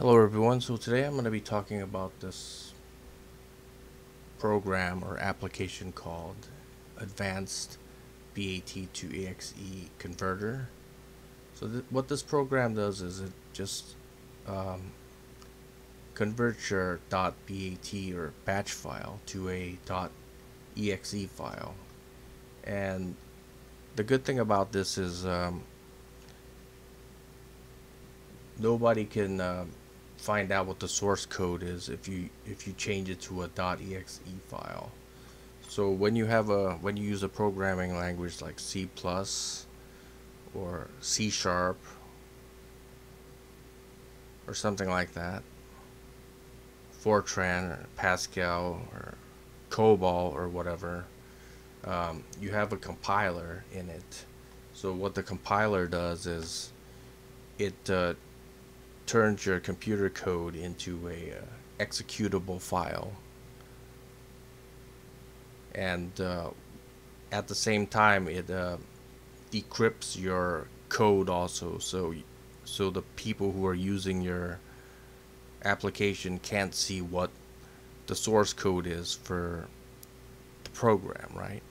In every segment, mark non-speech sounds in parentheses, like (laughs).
Hello everyone, so today I'm going to be talking about this program or application called Advanced BAT to EXE Converter. So th what this program does is it just um, converts your .bat or batch file to a .exe file. And the good thing about this is um, nobody can uh, find out what the source code is if you if you change it to a .exe file. So when you have a when you use a programming language like C plus or C sharp or something like that, Fortran or Pascal or COBOL or whatever, um, you have a compiler in it. So what the compiler does is it uh, turns your computer code into a uh, executable file. And uh, at the same time it uh, decrypts your code also so so the people who are using your application can't see what the source code is for the program right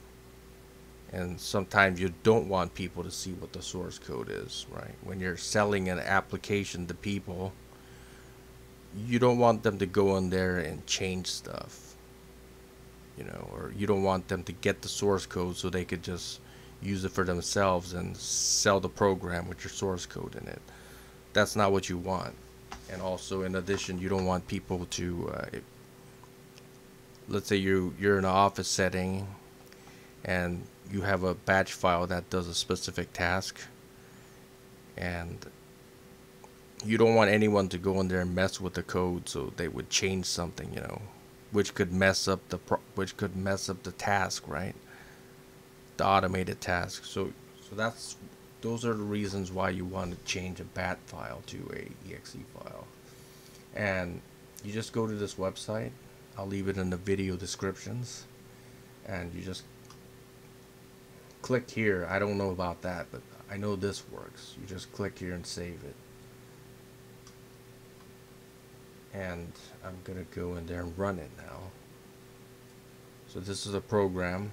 and sometimes you don't want people to see what the source code is right? When you're selling an application to people you don't want them to go in there and change stuff you know or you don't want them to get the source code so they could just use it for themselves and sell the program with your source code in it. That's not what you want. And also in addition you don't want people to uh, let's say you you're in an office setting and you have a batch file that does a specific task and you don't want anyone to go in there and mess with the code so they would change something you know which could mess up the which could mess up the task right? The automated task. So so that's those are the reasons why you want to change a bat file to a exe file. And you just go to this website. I'll leave it in the video descriptions. And you just click here. I don't know about that, but I know this works. You just click here and save it. And I'm going to go in there and run it now. So this is a program.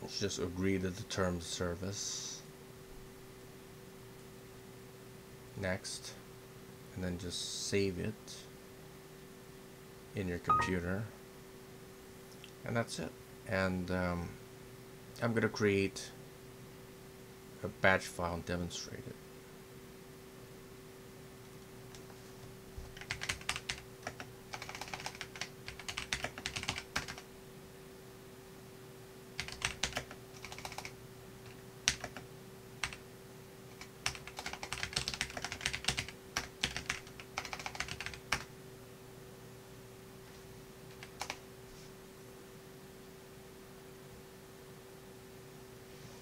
Let's just agree to the terms of service. Next. And then just save it in your computer. And that's it. And um, I'm going to create a batch file and demonstrate it.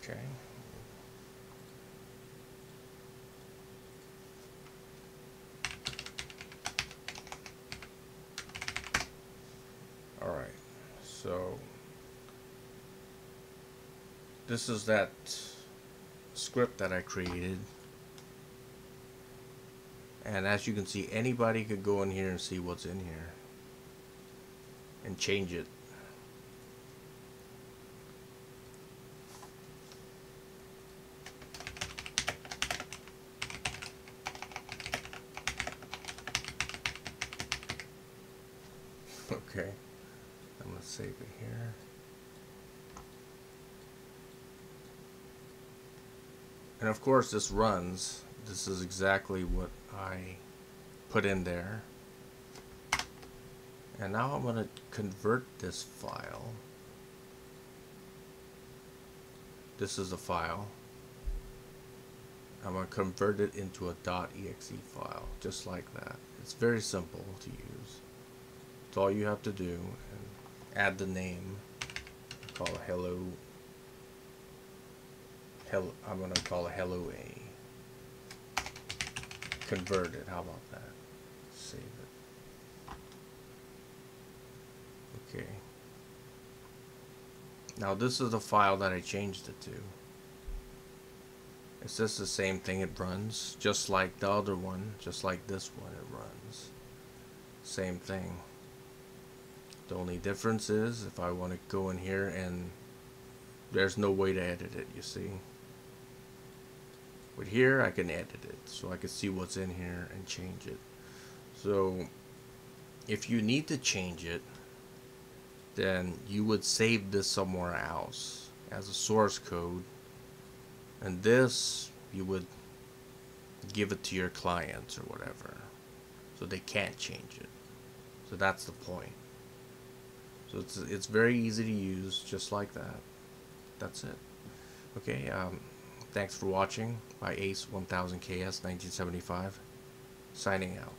Okay. Alright, so this is that script that I created. And as you can see anybody could go in here and see what's in here and change it. (laughs) Okay, I'm going to save it here. And of course this runs. This is exactly what I put in there. And now I'm going to convert this file. This is a file. I'm going to convert it into a .exe file, just like that. It's very simple to use. That's all you have to do. Add the name. Call hello. Hello. I'm gonna call hello a. Convert it. How about that? Save it. Okay. Now this is the file that I changed it to. It's just the same thing it runs, just like the other one, just like this one it runs. Same thing. The only difference is if I want to go in here and there's no way to edit it, you see. But here I can edit it, so I can see what's in here and change it. So if you need to change it, then you would save this somewhere else as a source code and this you would give it to your clients or whatever so they can't change it so that's the point so it's it's very easy to use just like that. That's it. Okay um, thanks for watching. By ace 1000ks 1975 signing out